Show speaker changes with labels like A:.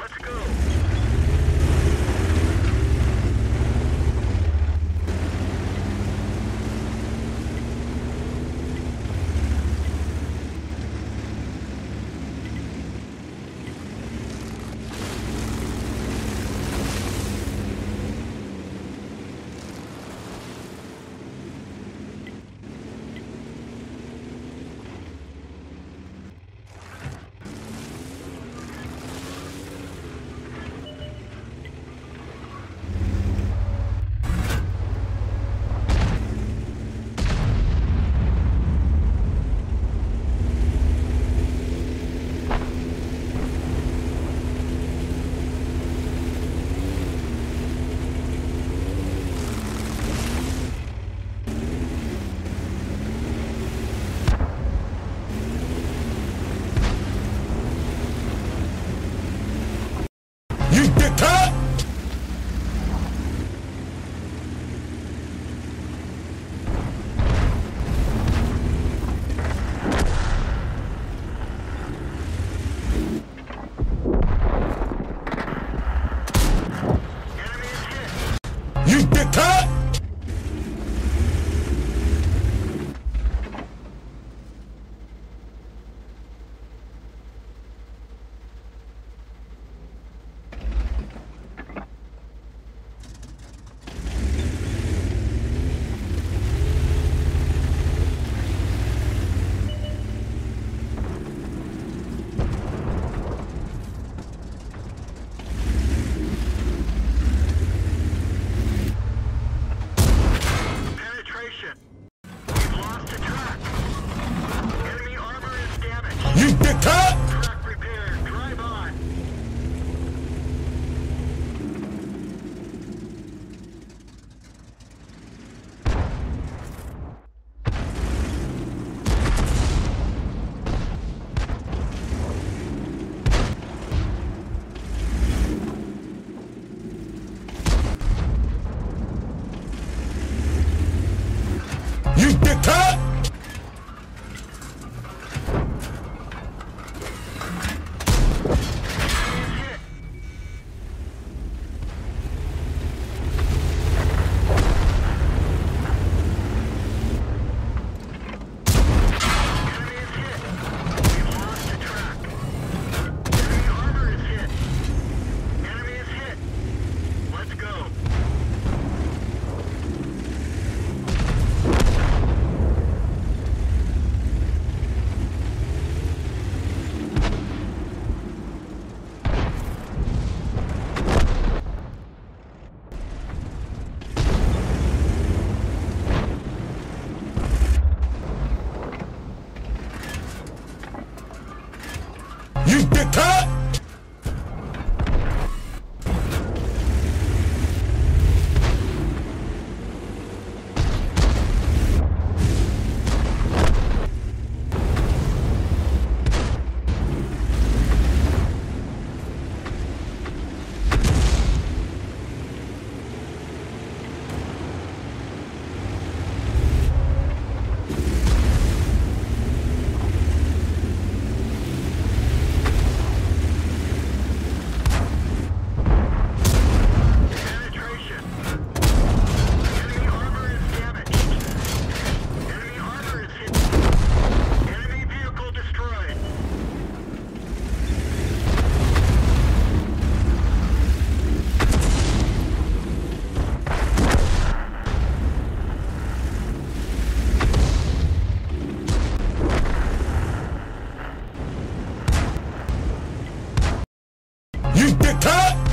A: Let's go.
B: Dickhead! You dickhead!